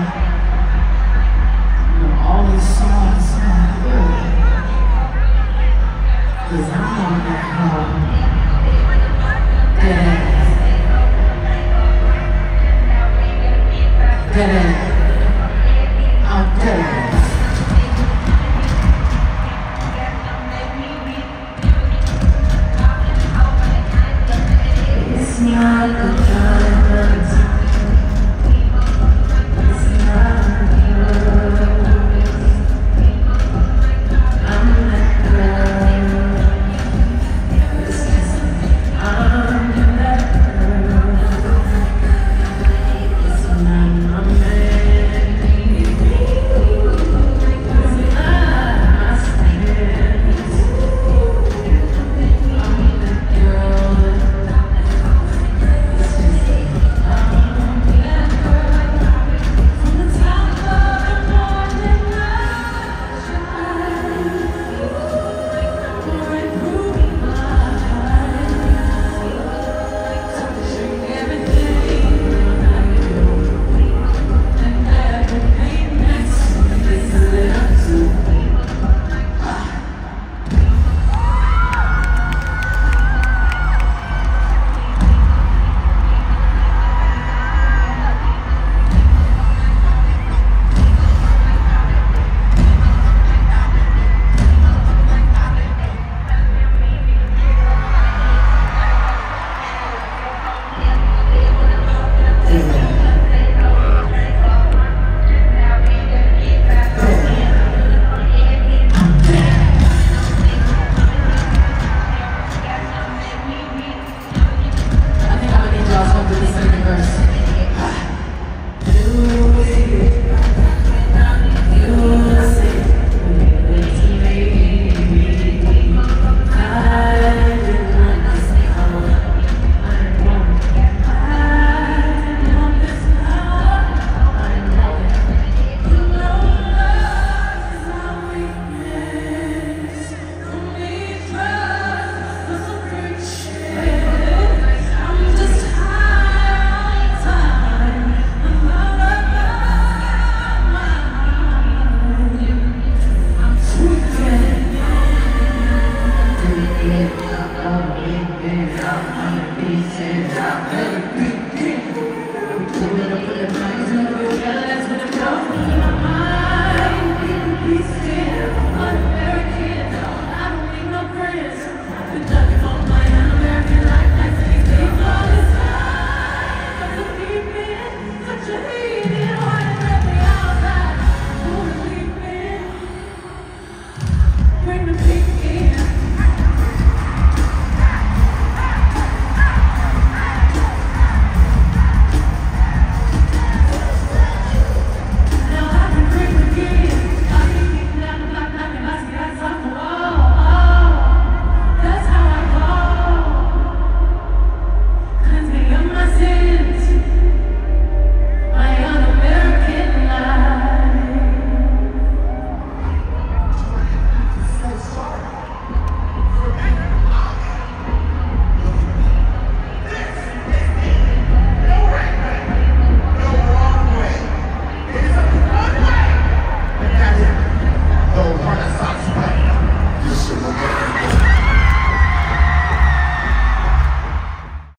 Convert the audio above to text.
You